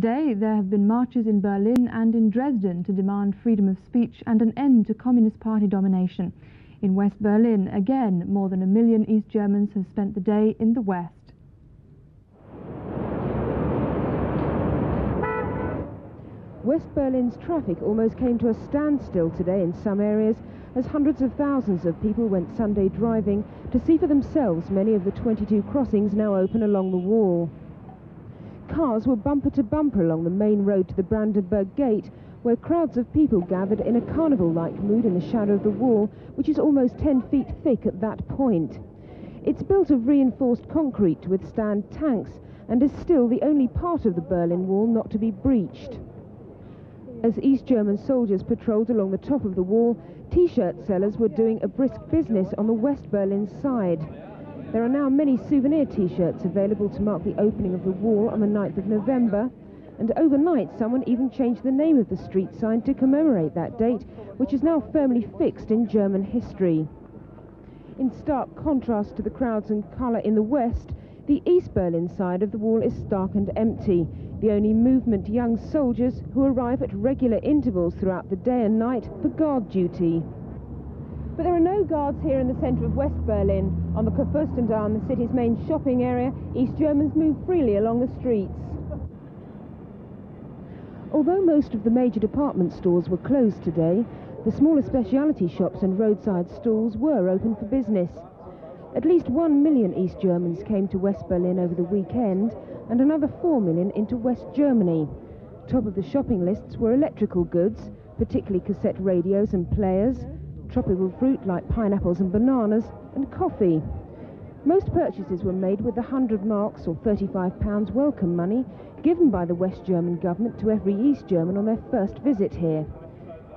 Today, there have been marches in Berlin and in Dresden to demand freedom of speech and an end to Communist Party domination. In West Berlin, again, more than a million East Germans have spent the day in the West. West Berlin's traffic almost came to a standstill today in some areas as hundreds of thousands of people went Sunday driving to see for themselves many of the 22 crossings now open along the wall. Cars were bumper to bumper along the main road to the Brandenburg Gate, where crowds of people gathered in a carnival-like mood in the shadow of the wall, which is almost 10 feet thick at that point. It's built of reinforced concrete to withstand tanks and is still the only part of the Berlin Wall not to be breached. As East German soldiers patrolled along the top of the wall, T-shirt sellers were doing a brisk business on the West Berlin side. There are now many souvenir T-shirts available to mark the opening of the wall on the 9th of November, and overnight someone even changed the name of the street sign to commemorate that date, which is now firmly fixed in German history. In stark contrast to the crowds and colour in the west, the East Berlin side of the wall is stark and empty. The only movement young soldiers who arrive at regular intervals throughout the day and night for guard duty. But there are no guards here in the centre of West Berlin. On the Kurfürstendamm, the city's main shopping area, East Germans move freely along the streets. Although most of the major department stores were closed today, the smaller specialty shops and roadside stalls were open for business. At least one million East Germans came to West Berlin over the weekend and another four million into West Germany. Top of the shopping lists were electrical goods, particularly cassette radios and players, tropical fruit like pineapples and bananas, and coffee. Most purchases were made with the 100 marks or 35 pounds welcome money given by the West German government to every East German on their first visit here.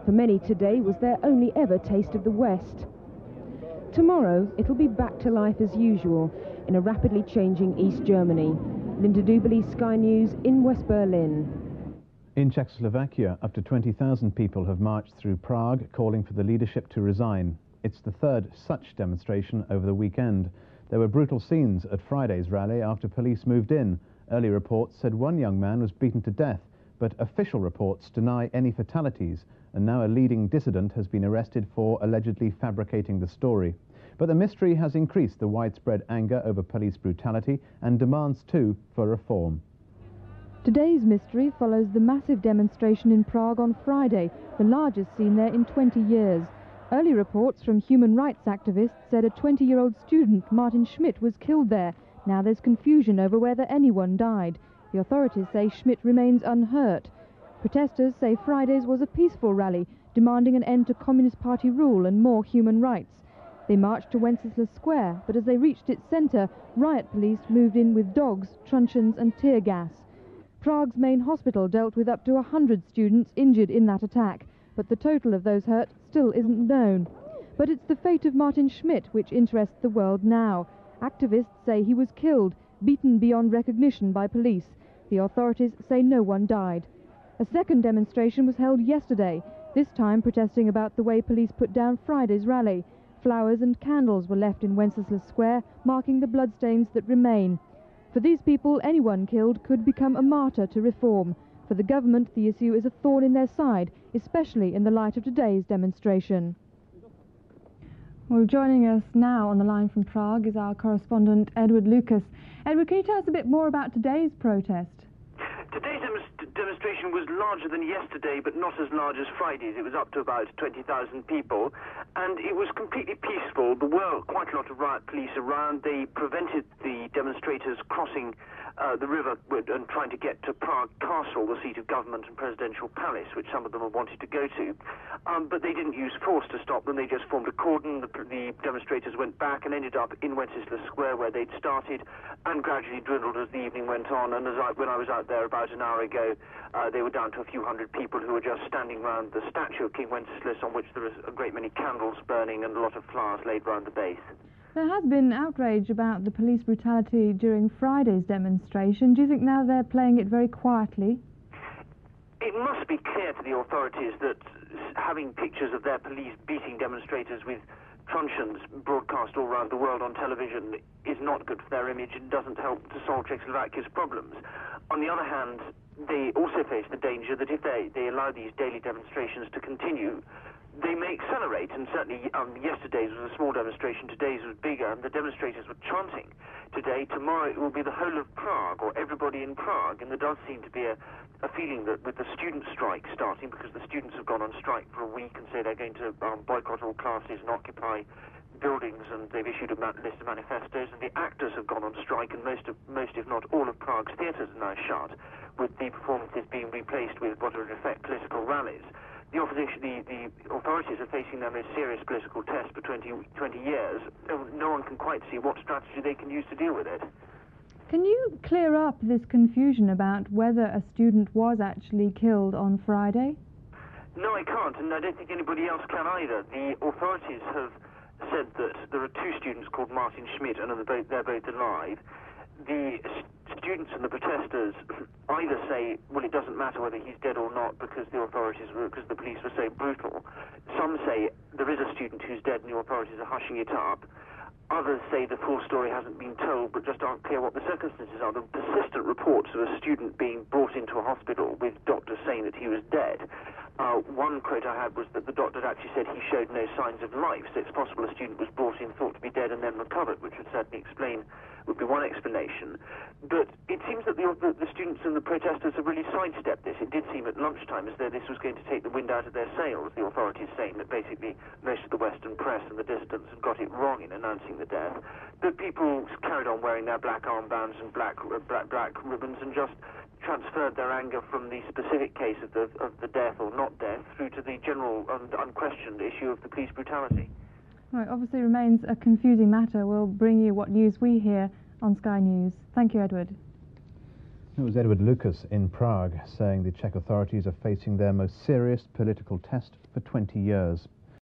For many today was their only ever taste of the West. Tomorrow it'll be back to life as usual in a rapidly changing East Germany. Linda Duberly, Sky News in West Berlin. In Czechoslovakia, up to 20,000 people have marched through Prague calling for the leadership to resign. It's the third such demonstration over the weekend. There were brutal scenes at Friday's rally after police moved in. Early reports said one young man was beaten to death, but official reports deny any fatalities, and now a leading dissident has been arrested for allegedly fabricating the story. But the mystery has increased the widespread anger over police brutality and demands, too, for reform. Today's mystery follows the massive demonstration in Prague on Friday, the largest seen there in 20 years. Early reports from human rights activists said a 20-year-old student, Martin Schmidt, was killed there. Now there's confusion over whether anyone died. The authorities say Schmidt remains unhurt. Protesters say Friday's was a peaceful rally, demanding an end to Communist Party rule and more human rights. They marched to Wenceslas Square, but as they reached its centre, riot police moved in with dogs, truncheons and tear gas. Prague's main hospital dealt with up to 100 students injured in that attack, but the total of those hurt still isn't known. But it's the fate of Martin Schmidt which interests the world now. Activists say he was killed, beaten beyond recognition by police. The authorities say no one died. A second demonstration was held yesterday, this time protesting about the way police put down Friday's rally. Flowers and candles were left in Wenceslas Square, marking the bloodstains that remain. For these people, anyone killed could become a martyr to reform. For the government, the issue is a thorn in their side, especially in the light of today's demonstration. Well, joining us now on the line from Prague is our correspondent Edward Lucas. Edward, can you tell us a bit more about today's protest? Today's demonstration was larger than yesterday, but not as large as Friday's. It was up to about 20,000 people, and it was completely peaceful. There were quite a lot of riot police around. They prevented the demonstrators crossing uh, the river and trying to get to Prague Castle, the seat of government and presidential palace, which some of them had wanted to go to. Um, but they didn't use force to stop them. They just formed a cordon. The, the demonstrators went back and ended up in Wenceslas Square where they'd started and gradually dwindled as the evening went on. And as I, when I was out there about an hour ago, uh, they were down to a few hundred people who were just standing around the statue of King Wenceslas on which there was a great many candles burning and a lot of flowers laid round the base. There has been outrage about the police brutality during Friday's demonstration. Do you think now they're playing it very quietly? It must be clear to the authorities that having pictures of their police beating demonstrators with truncheons broadcast all around the world on television is not good for their image and doesn't help to solve Czechoslovakia's problems. On the other hand, they also face the danger that if they, they allow these daily demonstrations to continue, they may accelerate, and certainly um, yesterday's was a small demonstration, today's was bigger, and the demonstrators were chanting today. Tomorrow it will be the whole of Prague, or everybody in Prague, and there does seem to be a, a feeling that with the student strike starting, because the students have gone on strike for a week and say they're going to um, boycott all classes and occupy buildings, and they've issued a list of manifestos, and the actors have gone on strike, and most, of, most if not all of Prague's theatres are now shut, with the performances being replaced with what are in effect political rallies the opposition, the, the authorities are facing their most serious political test for 20, 20 years. No one can quite see what strategy they can use to deal with it. Can you clear up this confusion about whether a student was actually killed on Friday? No, I can't, and I don't think anybody else can either. The authorities have said that there are two students called Martin Schmidt, and both, they're both alive the students and the protesters either say, well, it doesn't matter whether he's dead or not because the authorities were, because the police were so brutal. Some say there is a student who's dead and the authorities are hushing it up. Others say the full story hasn't been told, but just aren't clear what the circumstances are. The persistent reports of a student being brought into a hospital with doctors saying that he was dead. Uh, one quote I had was that the doctor actually said he showed no signs of life, so it's possible a student was brought in thought to be dead and then recovered, which would certainly explain would be one explanation. But it seems that the, the, the, students and the protesters have really sidestepped this. It did seem at lunchtime as though this was going to take the wind out of their sails, the authorities saying that basically most of the Western press and the dissidents had got it wrong in announcing the death. But people carried on wearing their black armbands and black, uh, black, black ribbons and just transferred their anger from the specific case of the, of the death or not death through to the general and unquestioned issue of the police brutality. Right, obviously remains a confusing matter. We'll bring you what news we hear on Sky News. Thank you, Edward. It was Edward Lucas in Prague saying the Czech authorities are facing their most serious political test for 20 years.